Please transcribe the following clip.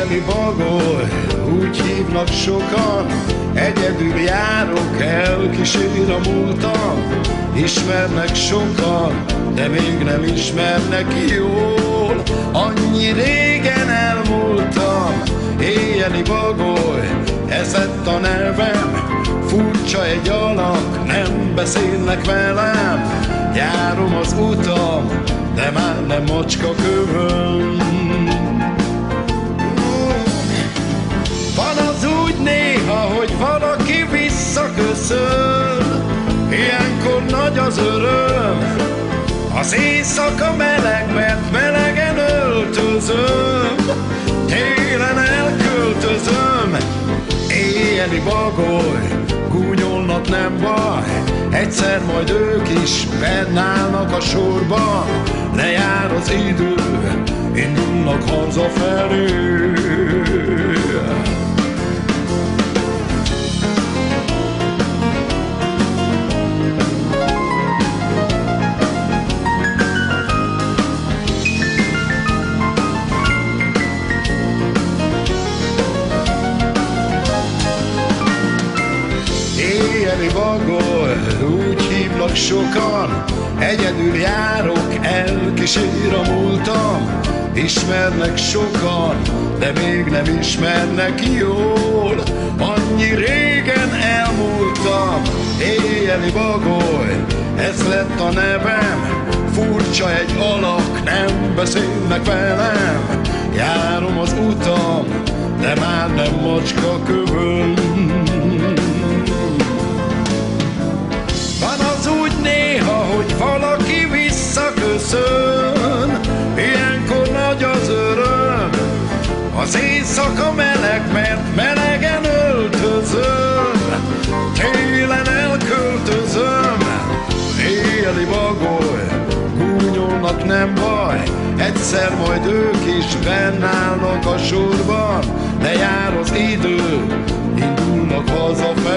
Éjjeli bagoly, úgy hívnak sokan, Egyedül járok el, kísér a múltam, Ismernek sokan, de még nem ismernek jól, Annyi régen elmúltam, éjjeli bagoly, ez lett a nevem, Furcsa egy alak, nem beszélnek velem, Járom az utam, de már nem macska kövöm. Visszaköszön, Ilyenkor nagy az öröm, az éjszaka meleg, mert melegen öltözöm, télen elköltözöm, éjjeli bagoly, gúnyolnak nem baj, egyszer majd ők is bennállnak a sorba, lejár az idő, indulnak hazafelé. Úgy hívnak sokan, egyedül járok el, kísér a múltam, ismernek sokan, de még nem ismernek jól, annyi régen elmúltam, éjjeli bagoly, ez lett a nevem, furcsa egy alak, nem beszélnek velem, járom az utam, de már nem macska kövöm. Éjszaka meleg, mert melegen öltözöm, télen elköltözöm, éjjeli bagoly, gúnyolnak nem baj, egyszer majd ők is bennállnak a sorban, lejár az idő, indulnak hazafelé.